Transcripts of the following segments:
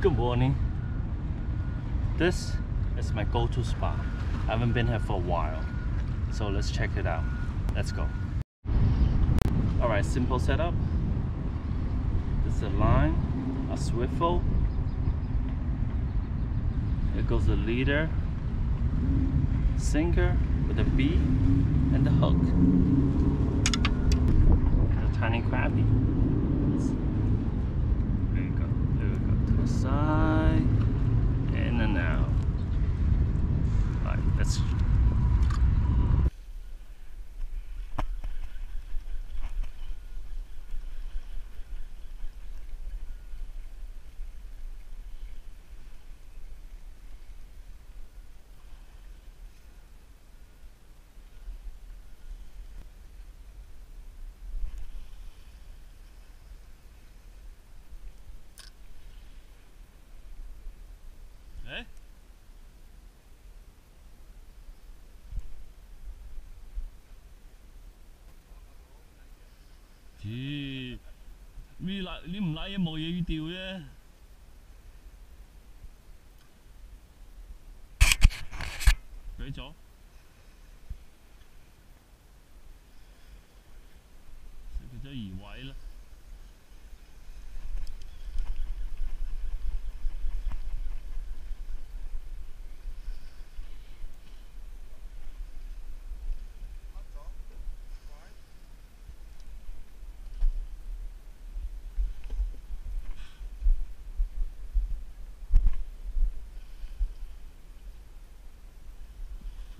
Good morning. This is my go-to spot. I haven't been here for a while. So let's check it out. Let's go. Alright, simple setup. This is a line, a swivel. Here goes the leader, sinker with a B, and the hook. And a tiny crabby. There you go. There we go. To the side. In and out. Alright, let's 調啫。舉咗。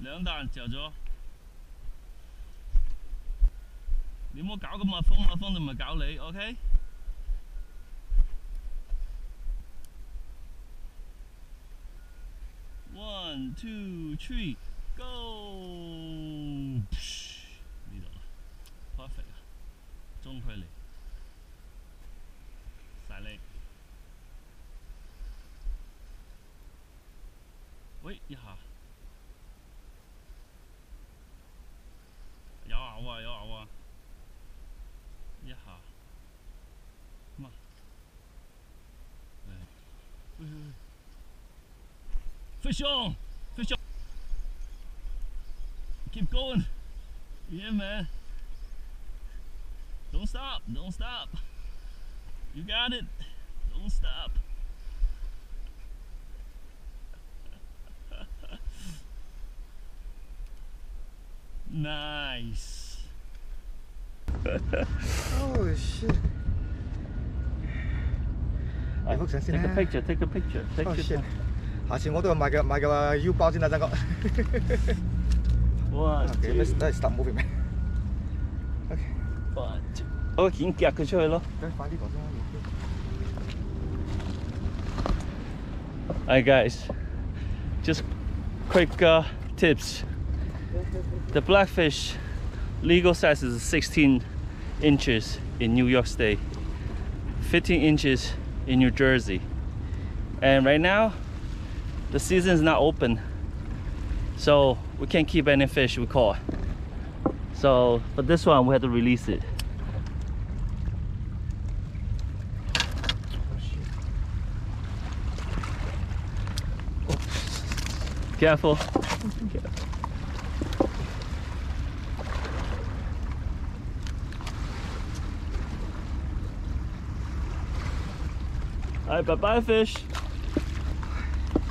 兩彈嚼咗。你唔好搞咁啊風啊風就咪搞你，OK？One, two, three, go！呢度啦，perfect 啊，中距離，Fish on, fish on. Keep going. Yeah, man. Don't stop, don't stop. You got it. Don't stop. nice. oh shit. I, take a picture, take a picture, take oh, your shit. 下次我都要买个买个腰包先得，真哥。 One, OK， two, let's let's start moving man。OK， one, two. 我剪夹佢出去咯。咁快啲讲先啦。 Hi guys, just quick uh, tips. The blackfish legal size is 16 inches in New York State, 15 inches in New Jersey. And right now, the season is not open, so we can't keep any fish we caught. So for this one, we had to release it. Careful. Alright, bye bye, fish.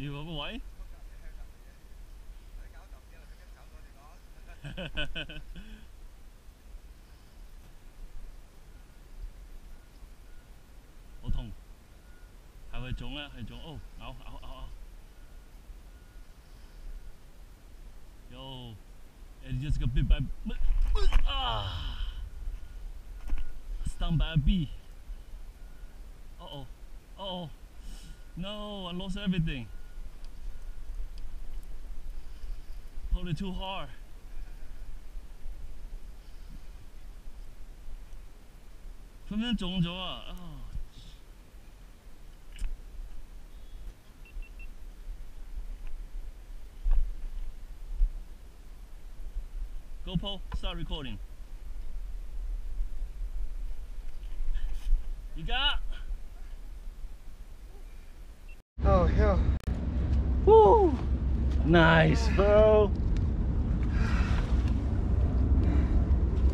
你玩不玩好痛还会肿啊还肿哦然后然后然后这后就是个 bigbang 啊三百二 b. 哦哦哦哦 no i lost everything. Hold too hard. Put in Oh. GoPro, start recording. You got? Oh, hell. Woo! Nice, bro.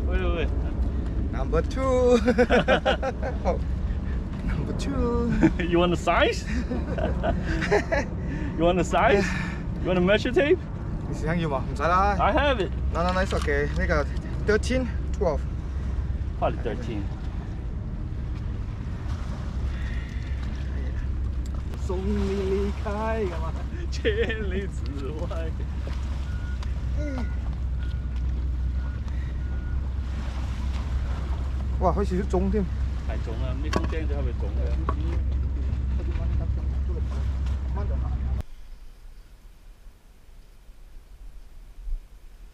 Wait, wait. Number two. Oh. Number two. you want the size? you want the size? You want the measure tape? Is you? I have it. No, no, no, it's okay. We got 13, 12. Probably 13. 와 훨씬 종 thêm phải trống là mấy con trên thì phải trống rồi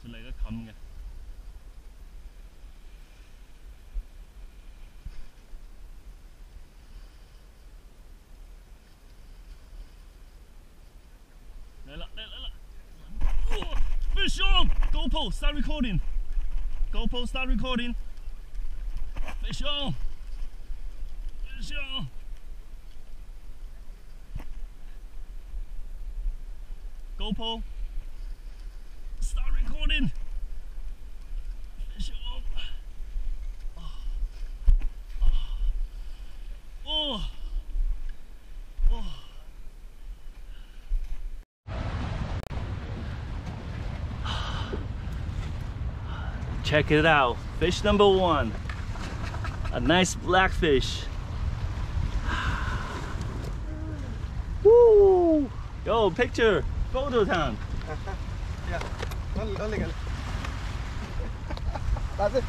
chỉ lấy cái khăm kìa đây là đây Fish on! GoPro, start recording! GoPro, start recording! Fish on. Fish on. GoPro. Start recording. Fish oh. on. Oh. Oh. Check it out. Fish number one. A nice blackfish. Woo! Yo, picture, photo time. Ja, dan, dan liggen. Laat het.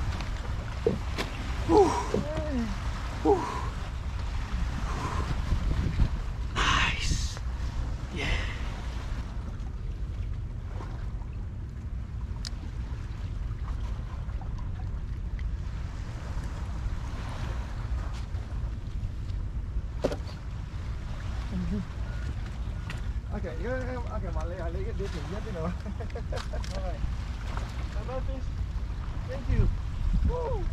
Nice. Yeah. Okay, I like it. This you know. All right. Bye, fish. Thank you. Woo.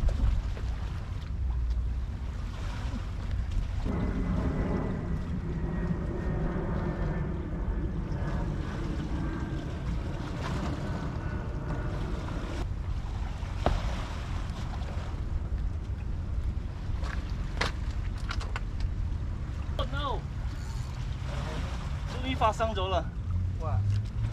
终于发生咗啦哇！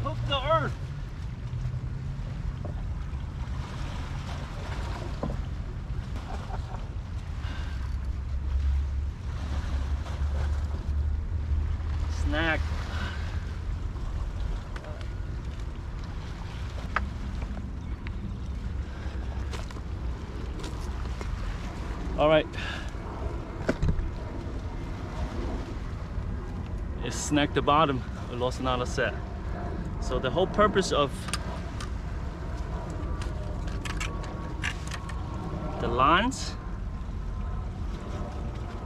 ！Hook the earth！Snack。All right. Snagged the bottom. We lost another set. So the whole purpose of the lines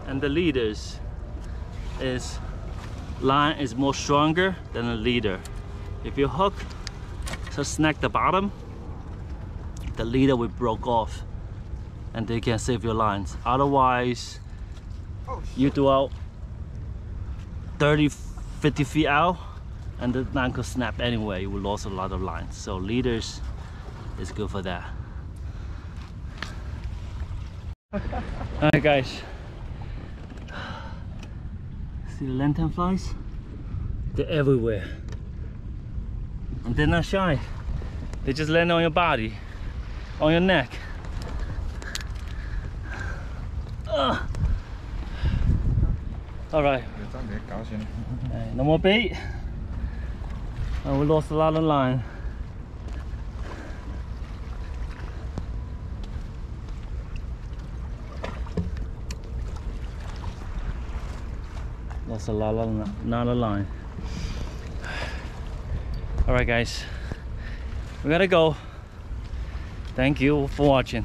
and the leaders is line is more stronger than a leader. If you hook to snag the bottom, the leader will broke off and they can save your lines. Otherwise, Oh you throw out 30 50 feet out and the line could snap anyway. You will lose a lot of lines. So leaders is good for that. All right guys. See the lantern flies? They're everywhere. And they're not shy. They just land on your body on your neck. Ugh. all right 真系搞算。 Hey, no more bait. Oh, we lost a lot of line. That's a lot of not a line. All right, guys, we gotta go. Thank you for watching.